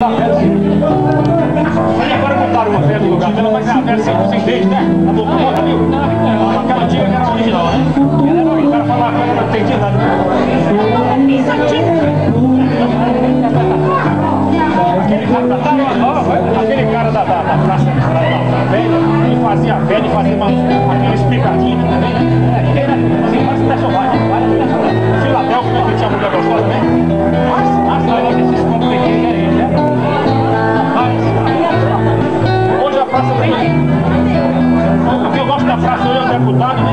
Aí agora montaram uma fé no lugar dela, mas é a fé sem, sem dente, né? A locomotora, viu? Aquela antiga que era original, né? Ela era original, falava que ela não. Aquele cara da, da, aquele cara da, da, da praça da, da velha, ele fazia a velha e fazia uma, aquele explicadinho também, né? Not